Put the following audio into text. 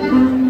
Música